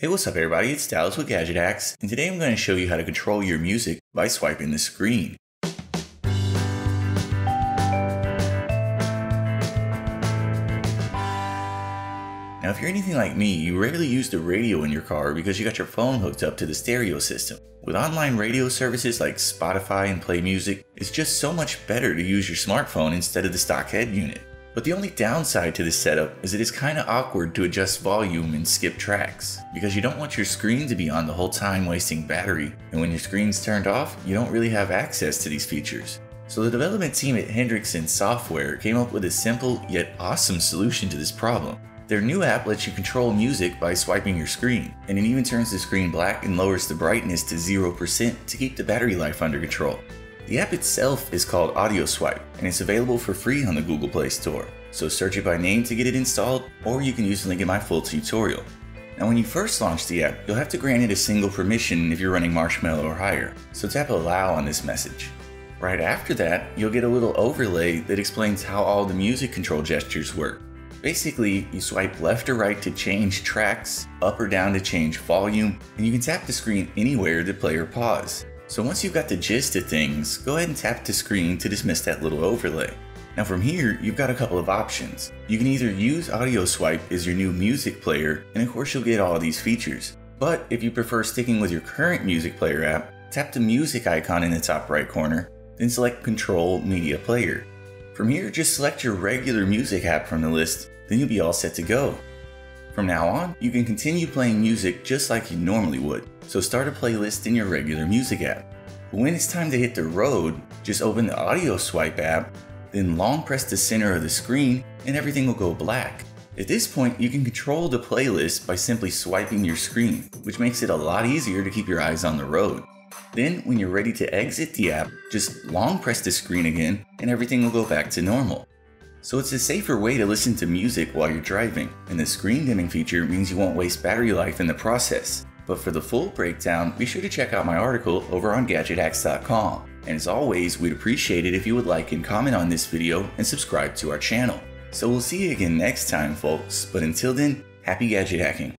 Hey, what's up everybody? It's Dallas with Gadget Hacks, and today I'm going to show you how to control your music by swiping the screen. Now, if you're anything like me, you rarely use the radio in your car because you got your phone hooked up to the stereo system. With online radio services like Spotify and Play Music, it's just so much better to use your smartphone instead of the stock head unit. But the only downside to this setup is it is kinda awkward to adjust volume and skip tracks, because you don't want your screen to be on the whole time wasting battery, and when your screen's turned off, you don't really have access to these features. So the development team at Hendrickson Software came up with a simple yet awesome solution to this problem. Their new app lets you control music by swiping your screen, and it even turns the screen black and lowers the brightness to 0% to keep the battery life under control. The app itself is called Audio Swipe, and it's available for free on the Google Play Store. So search it by name to get it installed, or you can use the link in my full tutorial. Now when you first launch the app, you'll have to grant it a single permission if you're running Marshmallow or higher, so tap allow on this message. Right after that, you'll get a little overlay that explains how all the music control gestures work. Basically, you swipe left or right to change tracks, up or down to change volume, and you can tap the screen anywhere to play or pause. So once you've got the gist of things, go ahead and tap the screen to dismiss that little overlay. Now from here, you've got a couple of options. You can either use Audio Swipe as your new music player, and of course you'll get all these features. But if you prefer sticking with your current music player app, tap the music icon in the top right corner, then select Control Media Player. From here, just select your regular music app from the list, then you'll be all set to go. From now on, you can continue playing music just like you normally would, so start a playlist in your regular music app. When it's time to hit the road, just open the Audio Swipe app, then long press the center of the screen and everything will go black. At this point, you can control the playlist by simply swiping your screen, which makes it a lot easier to keep your eyes on the road. Then, when you're ready to exit the app, just long press the screen again and everything will go back to normal. So it's a safer way to listen to music while you're driving, and the screen dimming feature means you won't waste battery life in the process. But for the full breakdown, be sure to check out my article over on GadgetHacks.com. And as always, we'd appreciate it if you would like and comment on this video and subscribe to our channel. So we'll see you again next time, folks, but until then, happy gadget hacking.